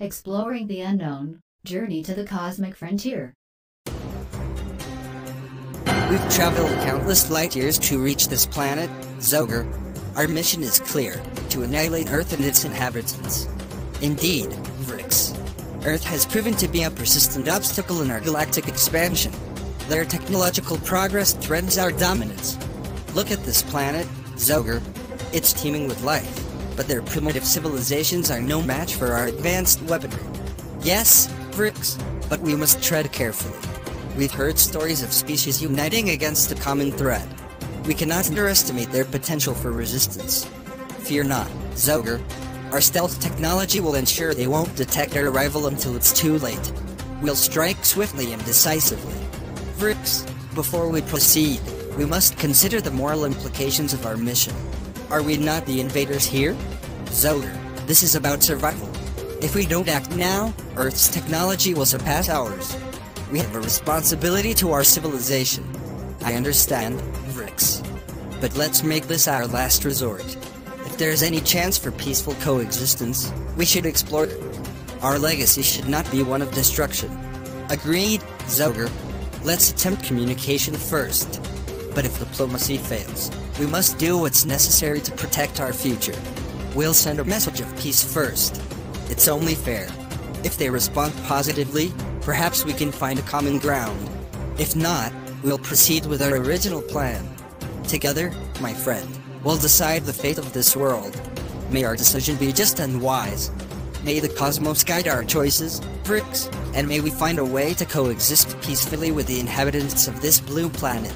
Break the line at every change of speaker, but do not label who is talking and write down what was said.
Exploring the unknown, journey to the cosmic frontier.
We've traveled countless light years to reach this planet, Zoger. Our mission is clear, to annihilate Earth and its inhabitants. Indeed, Vrix. Earth has proven to be a persistent obstacle in our galactic expansion. Their technological progress threatens our dominance. Look at this planet, Zoger. It's teeming with life but their primitive civilizations are no match for our advanced weaponry. Yes, Vrix, but we must tread carefully. We've heard stories of species uniting against a common threat. We cannot underestimate their potential for resistance. Fear not, Zoger. Our stealth technology will ensure they won't detect our arrival until it's too late. We'll strike swiftly and decisively. Vrix, before we proceed, we must consider the moral implications of our mission. Are we not the invaders here? Zoger, this is about survival. If we don't act now, Earth's technology will surpass ours. We have a responsibility to our civilization. I understand, Vrix. But let's make this our last resort. If there's any chance for peaceful coexistence, we should explore it. Our legacy should not be one of destruction. Agreed, Zoger. Let's attempt communication first. But if diplomacy fails, we must do what's necessary to protect our future. We'll send a message of peace first. It's only fair. If they respond positively, perhaps we can find a common ground. If not, we'll proceed with our original plan. Together, my friend, we'll decide the fate of this world. May our decision be just and wise. May the cosmos guide our choices, Vrix, and may we find a way to coexist peacefully with the inhabitants of this blue planet.